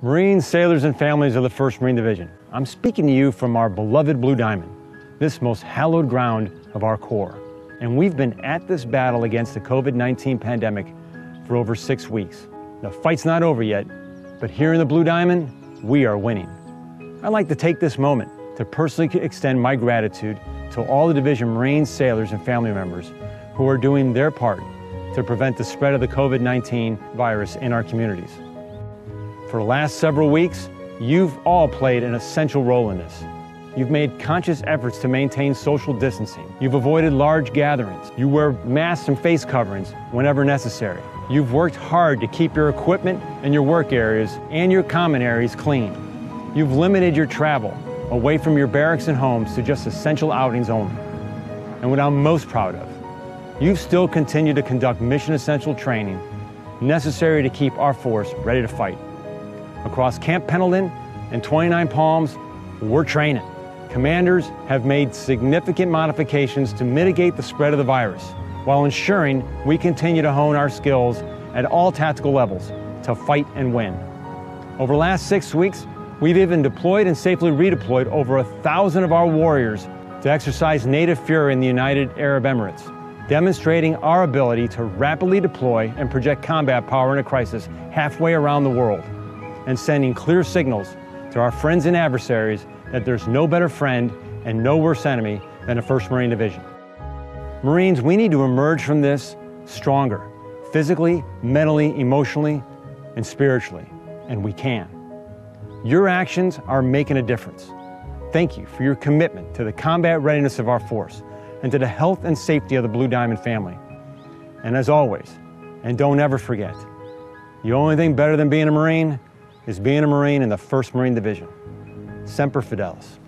Marines, sailors, and families of the 1st Marine Division, I'm speaking to you from our beloved Blue Diamond, this most hallowed ground of our Corps. And we've been at this battle against the COVID 19 pandemic for over six weeks. The fight's not over yet, but here in the Blue Diamond, we are winning. I'd like to take this moment to personally extend my gratitude to all the Division Marines, sailors, and family members who are doing their part to prevent the spread of the COVID 19 virus in our communities. For the last several weeks, you've all played an essential role in this. You've made conscious efforts to maintain social distancing. You've avoided large gatherings. You wear masks and face coverings whenever necessary. You've worked hard to keep your equipment and your work areas and your common areas clean. You've limited your travel away from your barracks and homes to just essential outings only. And what I'm most proud of, you've still continued to conduct mission essential training necessary to keep our force ready to fight. Across Camp Pendleton and 29 Palms, we're training. Commanders have made significant modifications to mitigate the spread of the virus while ensuring we continue to hone our skills at all tactical levels to fight and win. Over the last six weeks, we've even deployed and safely redeployed over a thousand of our warriors to exercise native fury in the United Arab Emirates, demonstrating our ability to rapidly deploy and project combat power in a crisis halfway around the world and sending clear signals to our friends and adversaries that there's no better friend and no worse enemy than a 1st Marine Division. Marines, we need to emerge from this stronger, physically, mentally, emotionally, and spiritually, and we can. Your actions are making a difference. Thank you for your commitment to the combat readiness of our force and to the health and safety of the Blue Diamond family. And as always, and don't ever forget, the only thing better than being a Marine is being a Marine in the 1st Marine Division. Semper Fidelis.